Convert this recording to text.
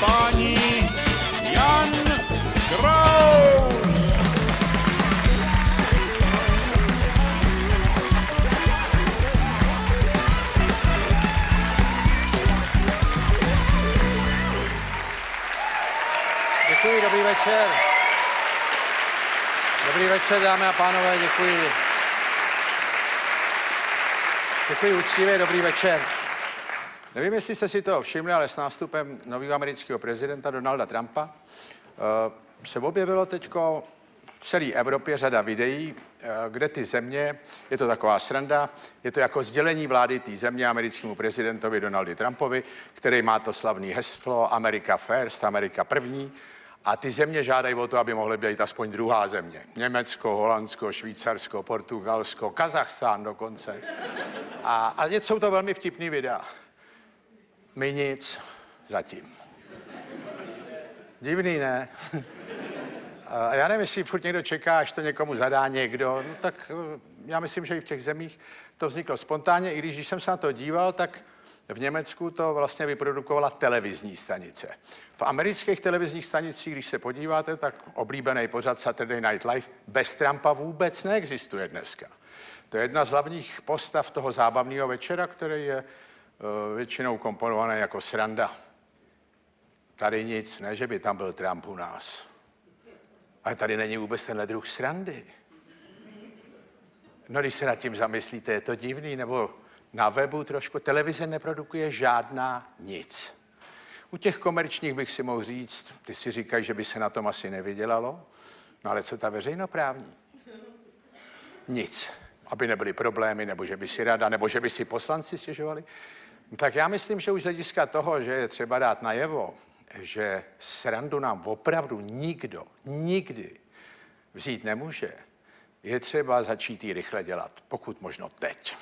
páni Jan Kraus. Děkuji, dobrý večer. Dobrý večer, dámy a pánové, děkuji. Děkuji úctivě, dobrý večer. Nevím, jestli jste si to všimli, ale s nástupem nového amerického prezidenta Donalda Trumpa uh, se objevilo teďko v celé Evropě řada videí, uh, kde ty země, je to taková sranda, je to jako sdělení vlády té země americkému prezidentovi Donaldu Trumpovi, který má to slavné heslo America First, Amerika první, a ty země žádají o to, aby mohly být aspoň druhá země. Německo, Holandsko, Švýcarsko, Portugalsko, Kazachstán dokonce. A, a jsou to velmi vtipný videa. My nic zatím. Divný, ne? A já nevím, jestli furt někdo čeká, až to někomu zadá někdo. No tak eh, já myslím, že i v těch zemích to vzniklo spontánně, i když, když jsem se na to díval, tak v Německu to vlastně vyprodukovala televizní stanice. V amerických televizních stanicích, když se podíváte, tak oblíbený pořad Saturday Night Live bez Trumpa vůbec neexistuje dneska. To je jedna z hlavních postav toho zábavného večera, který je většinou komponovaný jako sranda. Tady nic, ne, že by tam byl Trump u nás. Ale tady není vůbec tenhle druh srandy. No, když se nad tím zamyslíte, je to divný, nebo na webu trošku. Televize neprodukuje žádná nic. U těch komerčních bych si mohl říct, ty si říkají, že by se na tom asi nevydělalo, no ale co ta veřejnoprávní? Nic. Aby nebyly problémy, nebo že by si rada, nebo že by si poslanci stěžovali. Tak já myslím, že už z hlediska toho, že je třeba dát najevo, že srandu nám opravdu nikdo, nikdy vzít nemůže, je třeba začít ji rychle dělat, pokud možno teď.